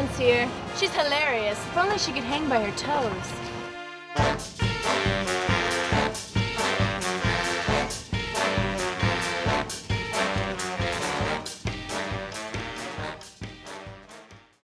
Here. She's hilarious. If only she could hang by her toes.